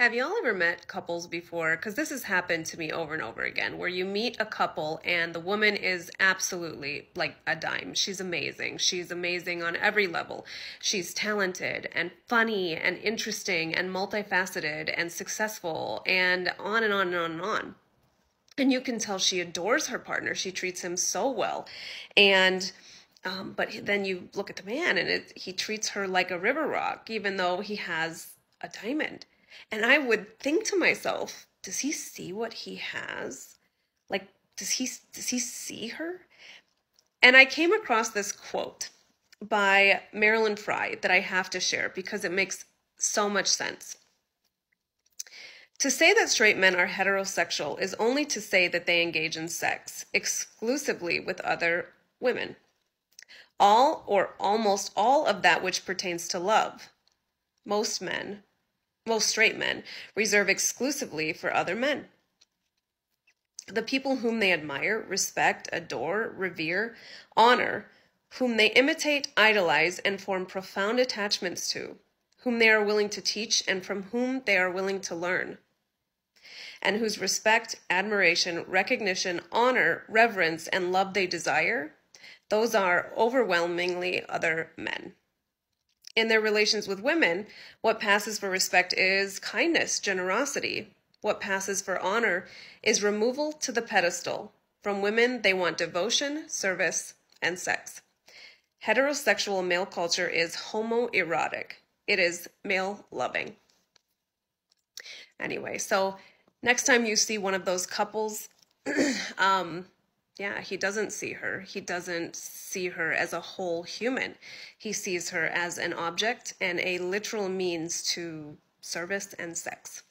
Have y'all ever met couples before? Because this has happened to me over and over again, where you meet a couple and the woman is absolutely like a dime. She's amazing. She's amazing on every level. She's talented and funny and interesting and multifaceted and successful and on and on and on and on. And you can tell she adores her partner. She treats him so well. And um, but then you look at the man and it, he treats her like a river rock, even though he has a diamond and I would think to myself, does he see what he has? Like, does he does he see her? And I came across this quote by Marilyn Frye that I have to share because it makes so much sense. To say that straight men are heterosexual is only to say that they engage in sex exclusively with other women. All or almost all of that which pertains to love. Most men most straight men, reserve exclusively for other men. The people whom they admire, respect, adore, revere, honor, whom they imitate, idolize, and form profound attachments to, whom they are willing to teach, and from whom they are willing to learn, and whose respect, admiration, recognition, honor, reverence, and love they desire, those are overwhelmingly other men in their relations with women, what passes for respect is kindness, generosity. What passes for honor is removal to the pedestal. From women, they want devotion, service, and sex. Heterosexual male culture is homoerotic, it is male loving. Anyway, so next time you see one of those couples, um, yeah, he doesn't see her. He doesn't see her as a whole human. He sees her as an object and a literal means to service and sex.